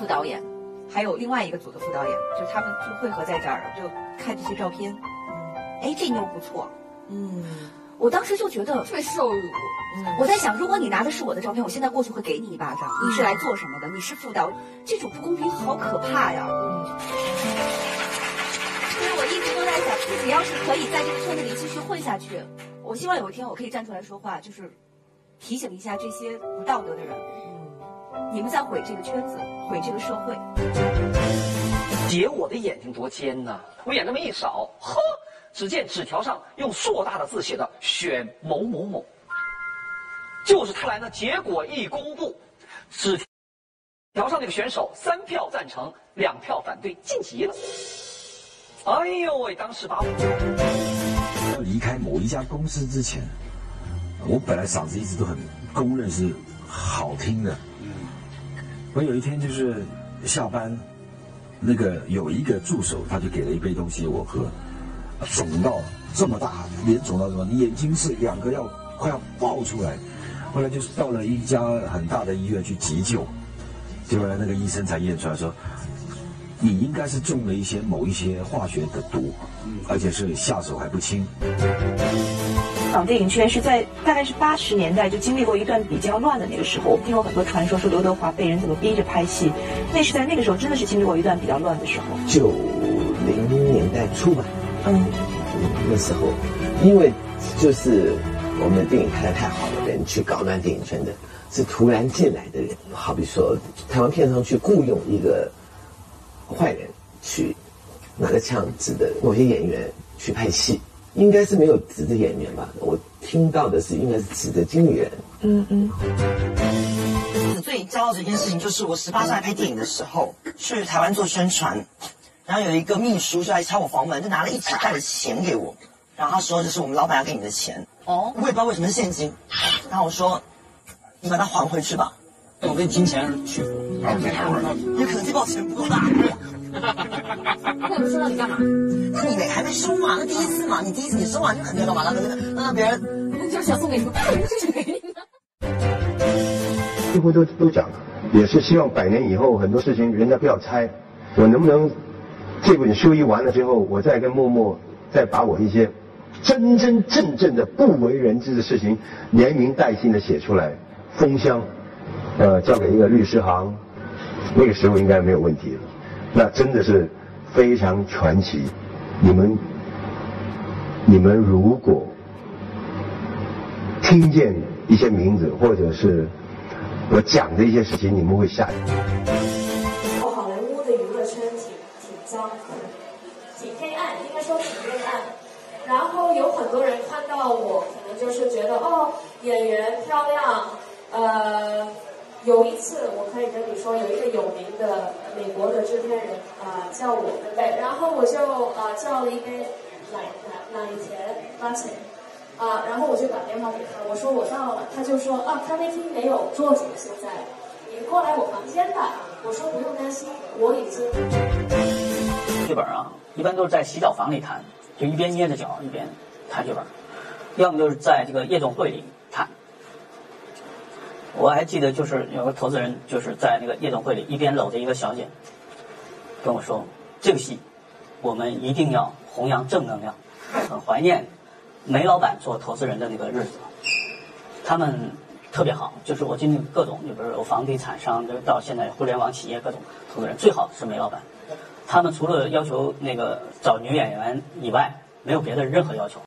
副导演，还有另外一个组的副导演，就他们就汇合在这儿，就看这些照片，哎，这妞不错，嗯，我当时就觉得特别受辱。我在想，如果你拿的是我的照片，我现在过去会给你一巴掌。你是来做什么的？你是副导，这种不公平好可怕呀！嗯。所以我一直都在想，自己要是可以在这个圈子里继续混下去，我希望有一天我可以站出来说话，就是提醒一下这些不道德的人，你们在毁这个圈子，毁这个社会。姐，我的眼睛多尖呐！我眼这么一扫，呵，只见纸条上用硕大的字写的“选某某某”。就是他来呢，结果一公布，纸条上那个选手三票赞成，两票反对，晋级了。哎呦喂，当时把我要离开某一家公司之前，我本来嗓子一直都很公认是好听的。我有一天就是下班，那个有一个助手，他就给了一杯东西我喝，肿到这么大，脸肿到什么？你眼睛是两个要快要爆出来。后来就是到了一家很大的医院去急救，结果呢，那个医生才验出来说，你应该是中了一些某一些化学的毒，而且是下手还不轻。香港电影圈是在大概是八十年代就经历过一段比较乱的那个时候，我们听过很多传说，说刘德华被人怎么逼着拍戏，那是在那个时候真的是经历过一段比较乱的时候。九零年代初吧，嗯，那时候，因为就是我们的电影拍的太好了，人去搞乱电影圈的，是突然进来的人，好比说台湾片商去雇佣一个坏人去拿着枪指着某些演员去拍戏。应该是没有指着演员吧？我听到的是应该是指着经理人。嗯嗯。最骄傲的一件事情就是我十八岁拍电影的时候去台湾做宣传，然后有一个秘书就来敲我房门，就拿了一纸袋的钱给我，然后他说这是我们老板要给你的钱。哦。我也不知道为什么是现金，然后我说你把它还回去吧，我为金钱而屈服。也可能这包钱不够大。那不收到你干嘛？那你没还没收嘛？那第一次嘛，你第一次你收完就肯定要干嘛？那那那让别人，我就想送给你个大人，这是给你的。几乎都都讲了，也是希望百年以后很多事情人家不要猜，我能不能这本书一完了之后，我再跟默默再把我一些真真正正的不为人知的事情连名带姓的写出来，封箱，呃，交给一个律师行，那个时候应该没有问题了。那真的是非常传奇。你们，你们如果听见一些名字，或者是我讲的一些事情，你们会吓一跳。好莱坞的娱乐圈挺挺脏，挺黑暗，应该说挺黑暗。然后有很多人看到我，可能就是觉得哦，演员漂亮，呃。有一次，我可以跟你说，有一个有名的美国的制片人啊，叫我的杯，然后我就啊叫了一杯奶奶奶甜拉西，啊，然后我就打电话给他，我说我到了，他就说啊，咖啡厅没有桌子，现在你过来我房间吧。我说不用担心，我已经。剧本啊，一般都是在洗脚房里谈，就一边捏着脚一边谈剧本，要么就是在这个夜总会里。我还记得，就是有个投资人，就是在那个夜总会里，一边搂着一个小姐，跟我说：“这个戏，我们一定要弘扬正能量，很怀念梅老板做投资人的那个日子。他们特别好，就是我经历各种，就比如有房地产商，就到现在互联网企业各种投资人，最好是梅老板。他们除了要求那个找女演员以外，没有别的任何要求。”